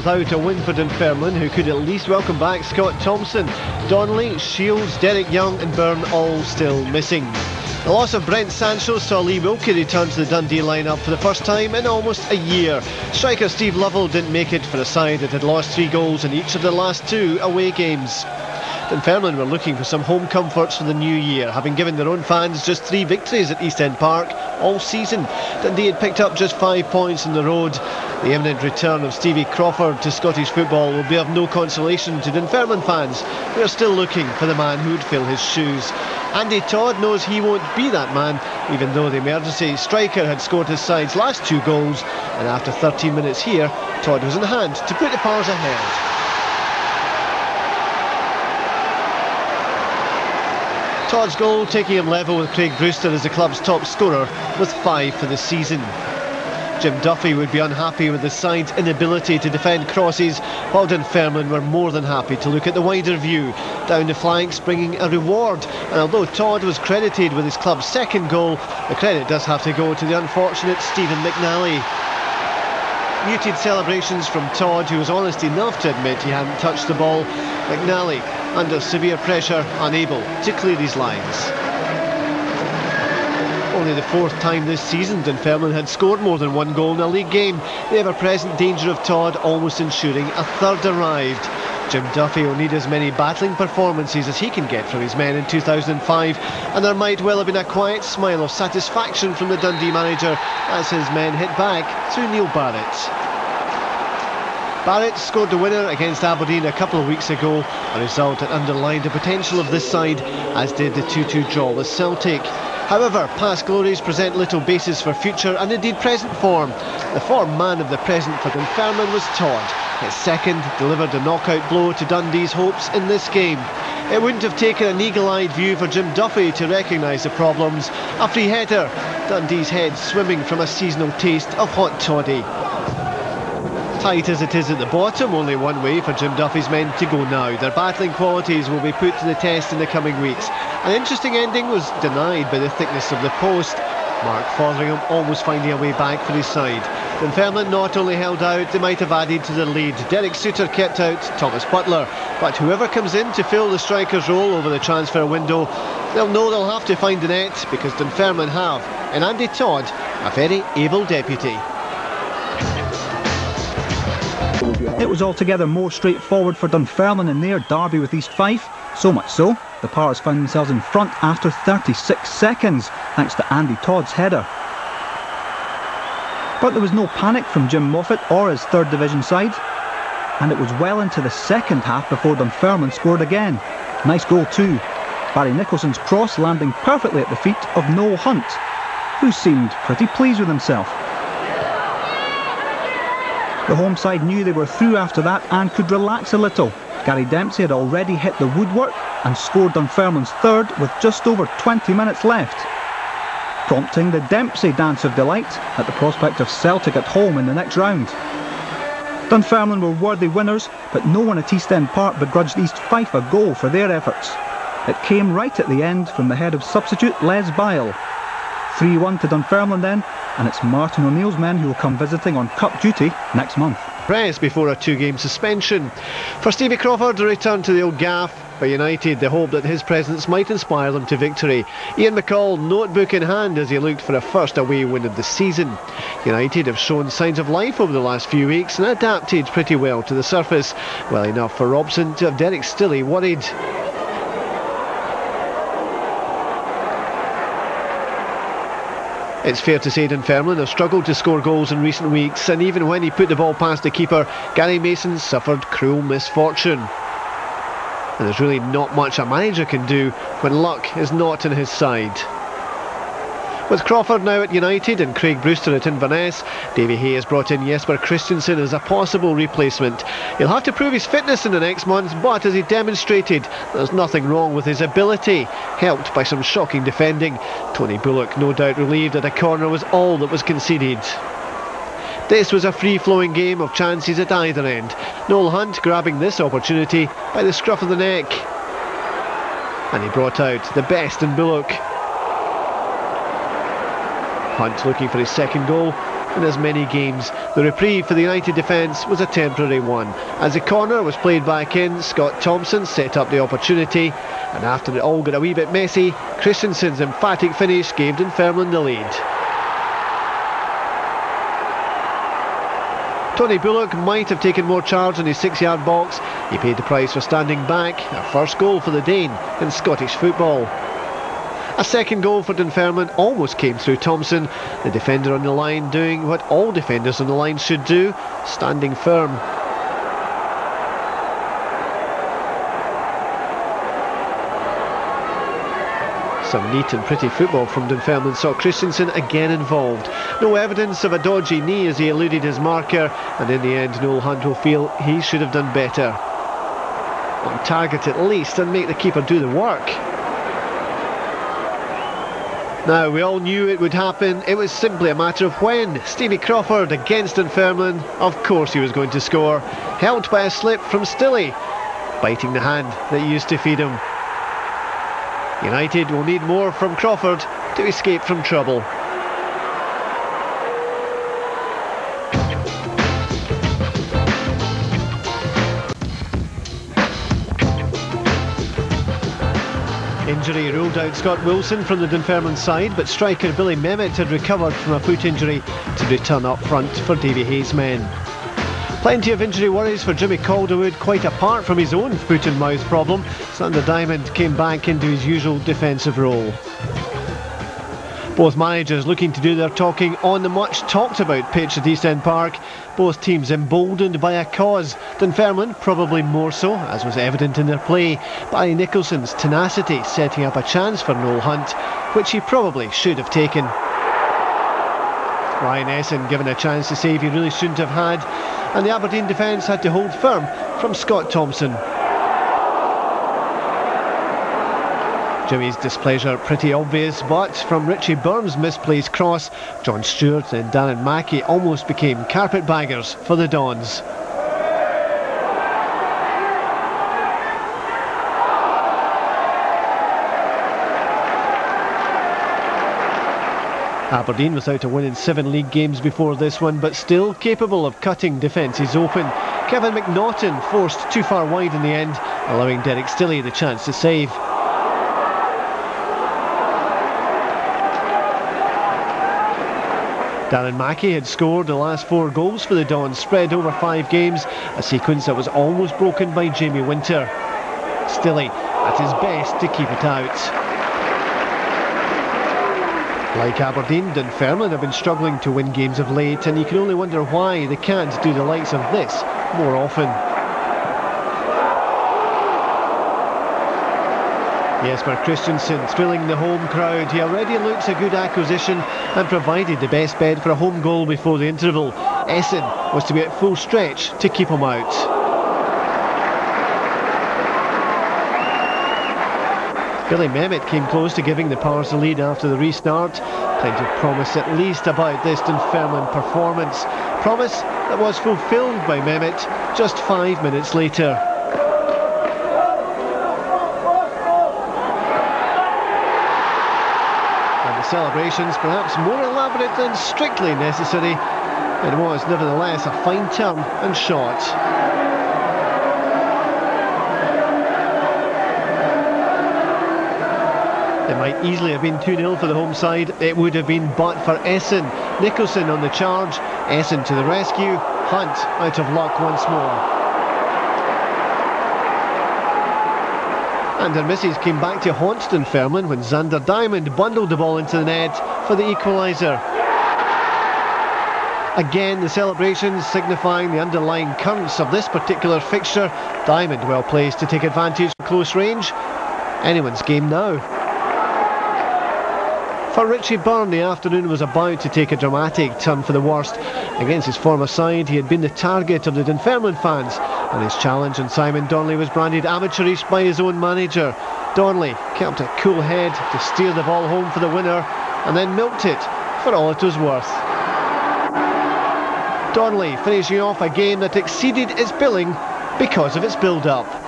Without a win for Dunfermline, who could at least welcome back Scott Thompson, Donnelly, Shields, Derek Young and Byrne all still missing. The loss of Brent Sancho saw Lee Wilkie return to the Dundee lineup for the first time in almost a year. Striker Steve Lovell didn't make it for a side that had lost three goals in each of the last two away games. Dunfermline were looking for some home comforts for the new year, having given their own fans just three victories at East End Park all season. Dundee had picked up just five points on the road. The imminent return of Stevie Crawford to Scottish football will be of no consolation to Dunfermline fans who are still looking for the man who would fill his shoes. Andy Todd knows he won't be that man, even though the emergency striker had scored his side's last two goals, and after 13 minutes here, Todd was in hand to put the Pars ahead. Todd's goal taking him level with Craig Brewster as the club's top scorer with five for the season. Jim Duffy would be unhappy with the side's inability to defend crosses, while Dunfermline were more than happy to look at the wider view, down the flanks bringing a reward. And although Todd was credited with his club's second goal, the credit does have to go to the unfortunate Stephen McNally. Muted celebrations from Todd, who was honest enough to admit he hadn't touched the ball. McNally under severe pressure, unable to clear his lines. Only the fourth time this season Dunfermline had scored more than one goal in a league game. The ever-present danger of Todd almost ensuring a third arrived. Jim Duffy will need as many battling performances as he can get from his men in 2005 and there might well have been a quiet smile of satisfaction from the Dundee manager as his men hit back through Neil Barrett. Barrett scored the winner against Aberdeen a couple of weeks ago, a result that underlined the potential of this side, as did the 2-2 draw with Celtic. However, past glories present little basis for future and indeed present form. The form man of the present for Dunfermline was Todd. His second delivered a knockout blow to Dundee's hopes in this game. It wouldn't have taken an eagle-eyed view for Jim Duffy to recognise the problems. A free header, Dundee's head swimming from a seasonal taste of hot toddy. Tight as it is at the bottom, only one way for Jim Duffy's men to go now. Their battling qualities will be put to the test in the coming weeks. An interesting ending was denied by the thickness of the post. Mark Fotheringham almost finding a way back for his side. Dunfermline not only held out, they might have added to the lead. Derek Soutar kept out Thomas Butler, but whoever comes in to fill the striker's role over the transfer window, they'll know they'll have to find the net because Dunfermline have, in Andy Todd, a very able deputy. It was altogether more straightforward for Dunfermline in their derby with East Fife, so much so, the Pars found themselves in front after 36 seconds, thanks to Andy Todd's header. But there was no panic from Jim Moffat or his third division side, and it was well into the second half before Dunfermline scored again. Nice goal too. Barry Nicholson's cross landing perfectly at the feet of Noel Hunt, who seemed pretty pleased with himself. The home side knew they were through after that and could relax a little. Gary Dempsey had already hit the woodwork and scored Dunfermline's third with just over 20 minutes left, prompting the Dempsey dance of delight at the prospect of Celtic at home in the next round. Dunfermline were worthy winners, but no one at East End Park begrudged East Fife a goal for their efforts. It came right at the end from the head of substitute Les Bile. 3-1 to Dunfermline then, and it's Martin O'Neill's men who will come visiting on cup duty next month. Press before a two-game suspension. For Stevie Crawford to return to the old gaff by United, they hope that his presence might inspire them to victory. Ian McCall, notebook in hand as he looked for a first away win of the season. United have shown signs of life over the last few weeks and adapted pretty well to the surface. Well enough for Robson to have Derek Stillie worried. It's fair to say Dunfermline have struggled to score goals in recent weeks and even when he put the ball past the keeper, Gary Mason suffered cruel misfortune. And there's really not much a manager can do when luck is not on his side. With Crawford now at United and Craig Brewster at Inverness, Davy Hay has brought in Jesper Christensen as a possible replacement. He'll have to prove his fitness in the next months, but as he demonstrated, there's nothing wrong with his ability, helped by some shocking defending. Tony Bullock no doubt relieved that a corner was all that was conceded. This was a free-flowing game of chances at either end. Noel Hunt grabbing this opportunity by the scruff of the neck. And he brought out the best in Bullock. Hunt looking for his second goal. in as many games. The reprieve for the United defence was a temporary one. As the corner was played back in, Scott Thompson set up the opportunity, and after it all got a wee bit messy, Christensen's emphatic finish gave Dunfermline the lead. Tony Bullock might have taken more charge in his six-yard box. He paid the price for standing back. A first goal for the Dane in Scottish football. A second goal for Dunfermline almost came through Thompson, the defender on the line doing what all defenders on the line should do, standing firm. Some neat and pretty football from Dunfermline saw Christensen again involved. No evidence of a dodgy knee as he eluded his marker, and in the end Noel Hunt will feel he should have done better. On target at least and make the keeper do the work. Now, we all knew it would happen. It was simply a matter of when. Stevie Crawford against Dunfermline. Of course he was going to score. Helped by a slip from Stillie. Biting the hand that used to feed him. United will need more from Crawford to escape from trouble. Injury ruled out Scott Wilson from the Dunfermline side, but striker Billy Mehmet had recovered from a foot injury to return up front for Davy Hay's men. Plenty of injury worries for Jimmy Calderwood, quite apart from his own foot and mouth problem. Zander Diamond came back into his usual defensive role. Both managers looking to do their talking on the much talked about pitch at East End Park. Both teams emboldened by a cause. Dunfermline probably more so, as was evident in their play. Barry Nicholson's tenacity setting up a chance for Noel Hunt, which he probably should have taken. Ryan Esson given a chance to save he really shouldn't have had, and the Aberdeen defence had to hold firm from Scott Thompson. Jimmy's displeasure pretty obvious, but from Richie Byrne's misplaced cross, John Stewart and Darren Mackie almost became carpetbaggers for the Dons. Aberdeen without a win in seven league games before this one, but still capable of cutting defences open. Kevin McNaughton forced too far wide in the end, allowing Derek Stillie the chance to save. Darren Mackie had scored the last four goals for the Dons, spread over five games, a sequence that was almost broken by Jamie Winter. Stilley at his best to keep it out. Like Aberdeen, Dunfermline have been struggling to win games of late and you can only wonder why they can't do the likes of this more often. Jesper Christensen thrilling the home crowd. He already looks a good acquisition and provided the best bed for a home goal before the interval. Esson was to be at full stretch to keep him out. Billy Mehmet came close to giving the Pars the lead after the restart. Plenty of promise at least about this Dunfermline performance. Promise that was fulfilled by Mehmet just five minutes later. And the celebrations perhaps more elaborate than strictly necessary. It was nevertheless a fine turn and shot. It might easily have been 2-0 for the home side. It would have been but for Esson. Nicholson on the charge. Esson to the rescue. Hunt out of luck once more. And their misses came back to haunt Dunfermline when Zander Diamond bundled the ball into the net for the equaliser. Again, the celebrations signifying the underlying currents of this particular fixture. Diamond well placed to take advantage close range. Anyone's game now. For Richie Byrne, the afternoon was about to take a dramatic turn for the worst. Against his former side, he had been the target of the Dunfermline fans, and his challenge on Simon Donnelly was branded amateurish by his own manager. Donnelly kept a cool head to steer the ball home for the winner, and then milked it for all it was worth. Donnelly finishing off a game that exceeded its billing because of its build-up.